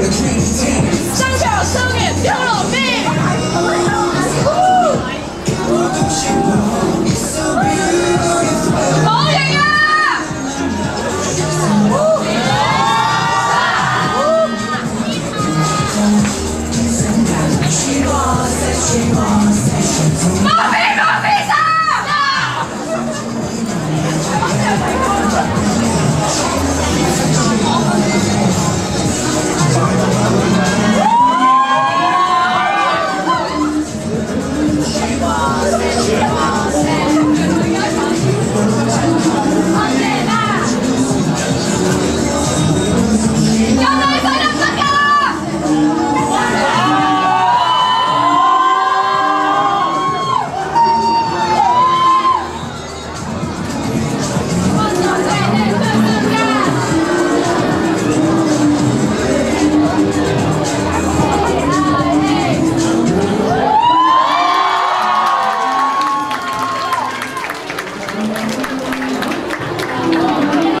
生肖生也漂了命。